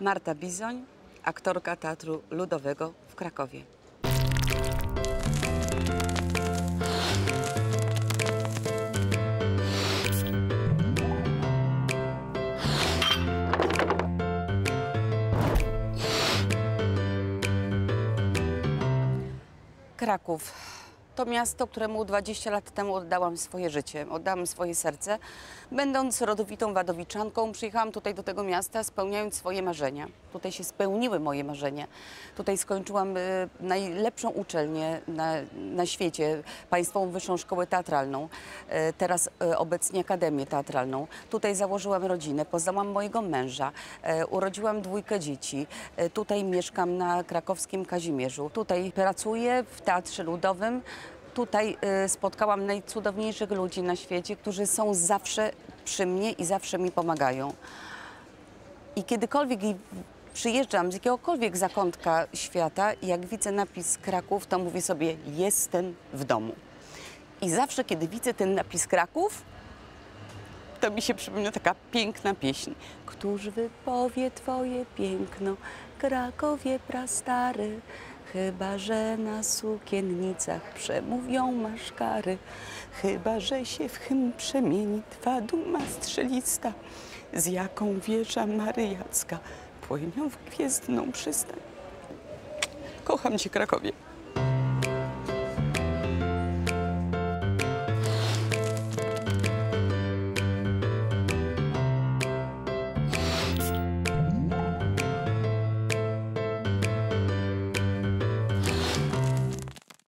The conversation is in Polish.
Marta Bizoń, aktorka Teatru Ludowego w Krakowie. Kraków to miasto, któremu 20 lat temu oddałam swoje życie, oddałam swoje serce. Będąc rodowitą wadowiczanką, przyjechałam tutaj do tego miasta, spełniając swoje marzenia. Tutaj się spełniły moje marzenia. Tutaj skończyłam y, najlepszą uczelnię na, na świecie, Państwową Wyższą Szkołę Teatralną, y, teraz y, obecnie Akademię Teatralną. Tutaj założyłam rodzinę, poznałam mojego męża, y, urodziłam dwójkę dzieci. Y, tutaj mieszkam na krakowskim Kazimierzu. Tutaj pracuję w Teatrze Ludowym. Tutaj y, spotkałam najcudowniejszych ludzi na świecie, którzy są zawsze przy mnie i zawsze mi pomagają. I kiedykolwiek przyjeżdżam z jakiegokolwiek zakątka świata, jak widzę napis Kraków, to mówię sobie, jestem w domu. I zawsze, kiedy widzę ten napis Kraków, to mi się przypomina taka piękna pieśń. Któż wypowie twoje piękno, Krakowie prastary, chyba że na sukiennicach przemówią maszkary, chyba że się w hymn przemieni twa duma strzelista, z jaką wieża maryjacka płynią w gwiezdną przystań. Kocham cię, Krakowie.